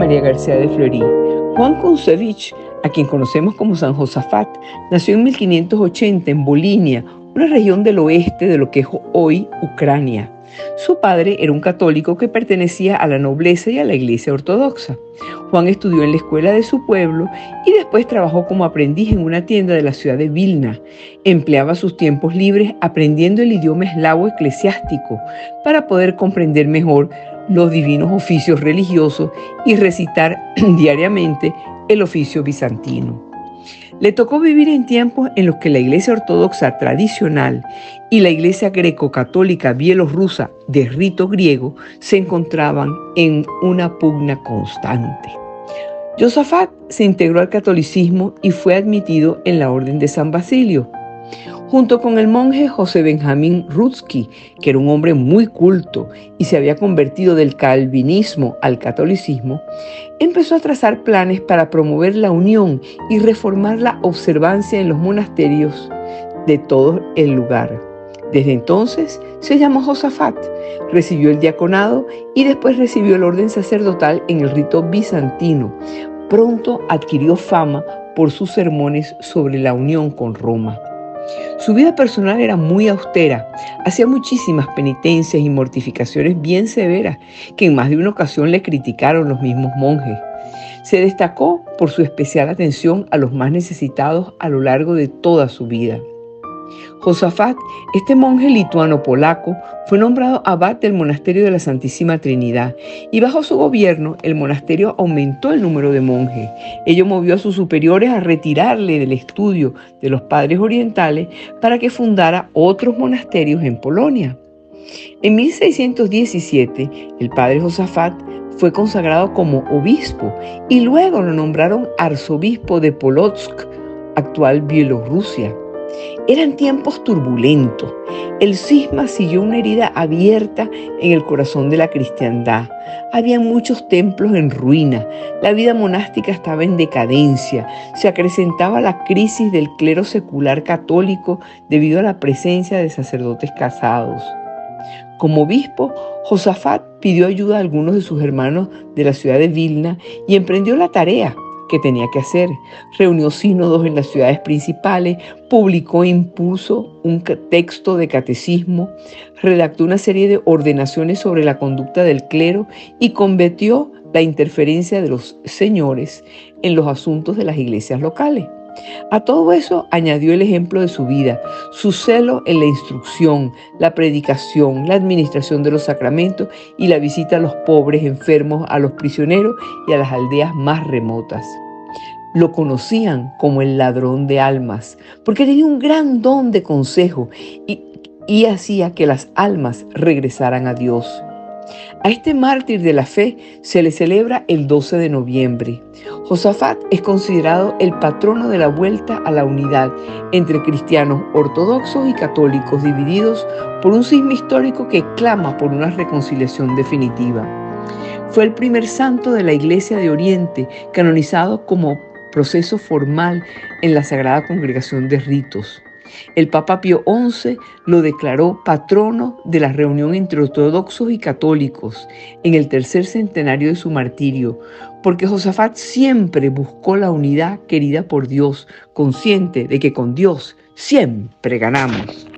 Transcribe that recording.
María García de Fleury. Juan Kunsevich, a quien conocemos como San Josafat, nació en 1580 en Bolinia, una región del oeste de lo que es hoy Ucrania. Su padre era un católico que pertenecía a la nobleza y a la iglesia ortodoxa. Juan estudió en la escuela de su pueblo y después trabajó como aprendiz en una tienda de la ciudad de Vilna. Empleaba sus tiempos libres aprendiendo el idioma eslavo eclesiástico para poder comprender mejor los divinos oficios religiosos y recitar diariamente el oficio bizantino. Le tocó vivir en tiempos en los que la Iglesia Ortodoxa tradicional y la Iglesia Greco-Católica Bielorrusa de rito griego se encontraban en una pugna constante. Josafat se integró al catolicismo y fue admitido en la Orden de San Basilio, junto con el monje José Benjamín Rutsky, que era un hombre muy culto y se había convertido del calvinismo al catolicismo, empezó a trazar planes para promover la unión y reformar la observancia en los monasterios de todo el lugar. Desde entonces se llamó Josafat, recibió el diaconado y después recibió el orden sacerdotal en el rito bizantino. Pronto adquirió fama por sus sermones sobre la unión con Roma. Su vida personal era muy austera, hacía muchísimas penitencias y mortificaciones bien severas que en más de una ocasión le criticaron los mismos monjes. Se destacó por su especial atención a los más necesitados a lo largo de toda su vida. Josafat, este monje lituano-polaco, fue nombrado abad del monasterio de la Santísima Trinidad y bajo su gobierno el monasterio aumentó el número de monjes. Ello movió a sus superiores a retirarle del estudio de los padres orientales para que fundara otros monasterios en Polonia. En 1617, el padre Josafat fue consagrado como obispo y luego lo nombraron arzobispo de Polotsk, actual Bielorrusia. Eran tiempos turbulentos. El cisma siguió una herida abierta en el corazón de la cristiandad. Había muchos templos en ruina. La vida monástica estaba en decadencia. Se acrecentaba la crisis del clero secular católico debido a la presencia de sacerdotes casados. Como obispo, Josafat pidió ayuda a algunos de sus hermanos de la ciudad de Vilna y emprendió la tarea que tenía que hacer. Reunió sínodos en las ciudades principales, publicó e impuso un texto de catecismo, redactó una serie de ordenaciones sobre la conducta del clero y combatió la interferencia de los señores en los asuntos de las iglesias locales. A todo eso añadió el ejemplo de su vida, su celo en la instrucción, la predicación, la administración de los sacramentos y la visita a los pobres, enfermos, a los prisioneros y a las aldeas más remotas. Lo conocían como el ladrón de almas, porque tenía un gran don de consejo y, hacía que las almas regresaran a Dios. A este mártir de la fe se le celebra el 12 de noviembre. Josafat es considerado el patrono de la vuelta a la unidad entre cristianos ortodoxos y católicos divididos por un sismo histórico que clama por una reconciliación definitiva. Fue el primer santo de la Iglesia de Oriente canonizado como proceso formal en la Sagrada Congregación de Ritos. El Papa Pío XI lo declaró patrono de la reunión entre ortodoxos y católicos en el tercer centenario de su martirio, porque Josafat siempre buscó la unidad querida por Dios, consciente de que con Dios siempre ganamos.